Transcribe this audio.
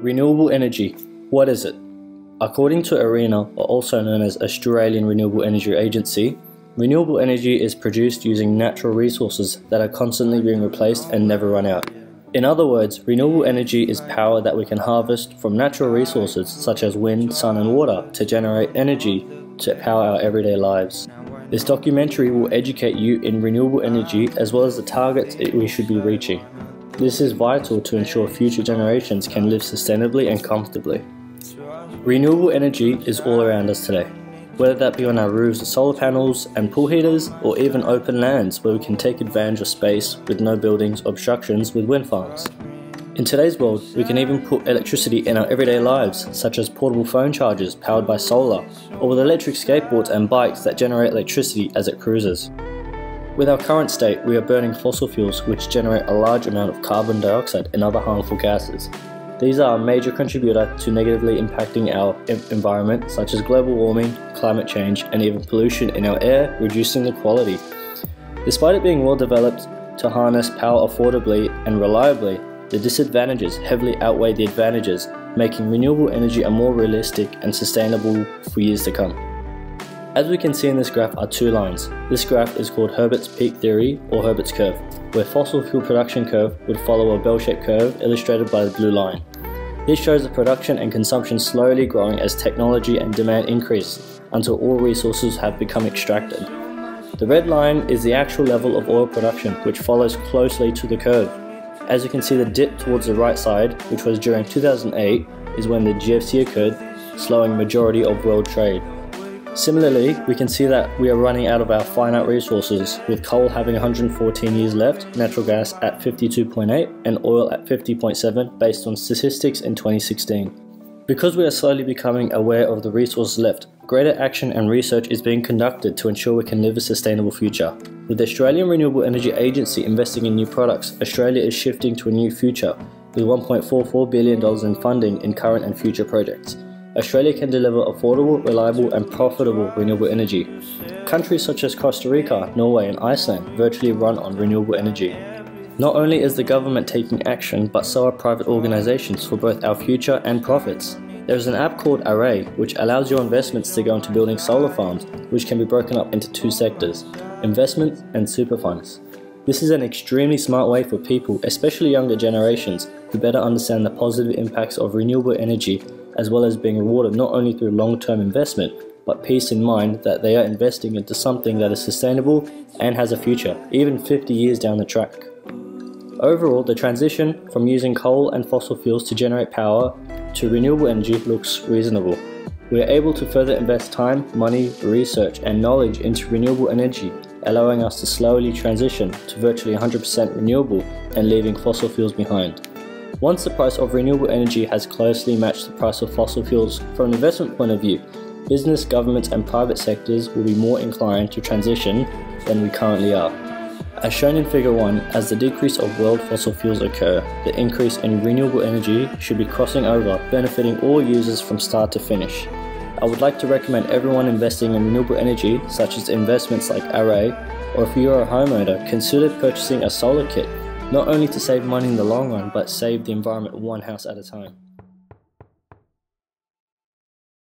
Renewable energy. What is it? According to ARENA, or also known as Australian Renewable Energy Agency, renewable energy is produced using natural resources that are constantly being replaced and never run out. In other words, renewable energy is power that we can harvest from natural resources such as wind, sun, and water to generate energy to power our everyday lives. This documentary will educate you in renewable energy as well as the targets we should be reaching. This is vital to ensure future generations can live sustainably and comfortably. Renewable energy is all around us today, whether that be on our roofs with solar panels and pool heaters, or even open lands where we can take advantage of space with no buildings obstructions with wind farms. In today's world, we can even put electricity in our everyday lives, such as portable phone chargers powered by solar, or with electric skateboards and bikes that generate electricity as it cruises. With our current state, we are burning fossil fuels which generate a large amount of carbon dioxide and other harmful gases. These are a major contributor to negatively impacting our environment, such as global warming, climate change, and even pollution in our air, reducing the quality. Despite it being well developed to harness power affordably and reliably, the disadvantages heavily outweigh the advantages, making renewable energy a more realistic and sustainable for years to come. As we can see in this graph are two lines. This graph is called Hubbert's peak theory or Hubbert's curve, where fossil fuel production curve would follow a bell-shaped curve illustrated by the blue line. This shows the production and consumption slowly growing as technology and demand increase until all resources have become extracted. The red line is the actual level of oil production which follows closely to the curve. As you can see the dip towards the right side, which was during 2008, is when the GFC occurred, slowing majority of world trade. Similarly, we can see that we are running out of our finite resources, with coal having 114 years left, natural gas at 52.8, and oil at 50.7 based on statistics in 2016. Because we are slowly becoming aware of the resources left, greater action and research is being conducted to ensure we can live a sustainable future. With the Australian Renewable Energy Agency investing in new products, Australia is shifting to a new future, with $1.44 billion in funding in current and future projects. Australia can deliver affordable, reliable, and profitable renewable energy. Countries such as Costa Rica, Norway, and Iceland virtually run on renewable energy. Not only is the government taking action, but so are private organizations for both our future and profits. There is an app called Array, which allows your investments to go into building solar farms, which can be broken up into two sectors investments and super funds. This is an extremely smart way for people, especially younger generations, to better understand the positive impacts of renewable energy as well as being rewarded not only through long term investment, but peace in mind that they are investing into something that is sustainable and has a future, even 50 years down the track. Overall, the transition from using coal and fossil fuels to generate power to renewable energy looks reasonable. We are able to further invest time, money, research, and knowledge into renewable energy, allowing us to slowly transition to virtually 100% renewable and leaving fossil fuels behind. Once the price of renewable energy has closely matched the price of fossil fuels from an investment point of view, business, governments, and private sectors will be more inclined to transition than we currently are. As shown in Figure 1, as the decrease of world fossil fuels occur, the increase in renewable energy should be crossing over, benefiting all users from start to finish. I would like to recommend everyone investing in renewable energy, such as investments like Array, or if you are a homeowner, consider purchasing a solar kit not only to save money in the long run, but save the environment one house at a time.